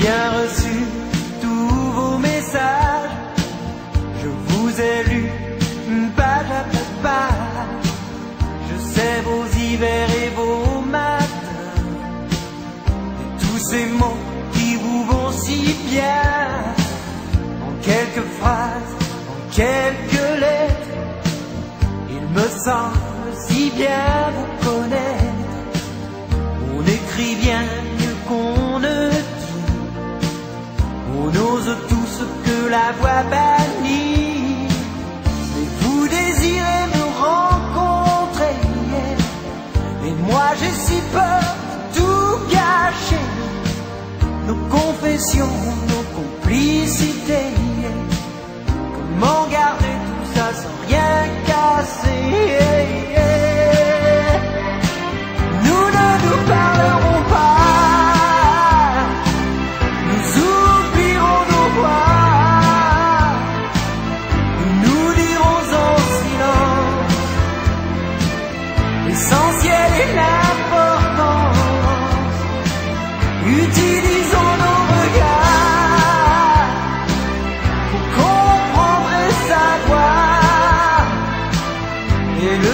Bien reçu tous vos messages. Je vous ai lu page après page. Je sais vos hivers et vos matins. Et tous ces mots qui vous vont si bien. En quelques phrases, en quelques lettres. Il me semble si bien vous la voix bannit. Mais vous désirez me rencontrer. Et moi j'ai si peur de tout gâcher. Nos confessions,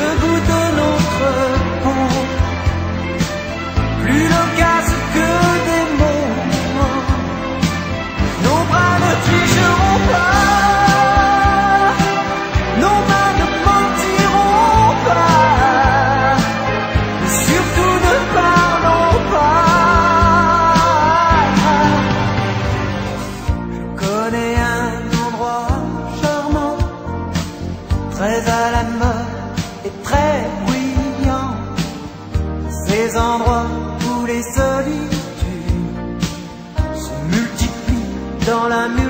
le goût de notre peau, plus loquace que des mots. Nos bras ne tricheront pas, nos mains ne mentiront pas, surtout ne parlons pas. Connais un endroit charmant, très à la mode Ces endroits où les solitudes se multiplient dans la mur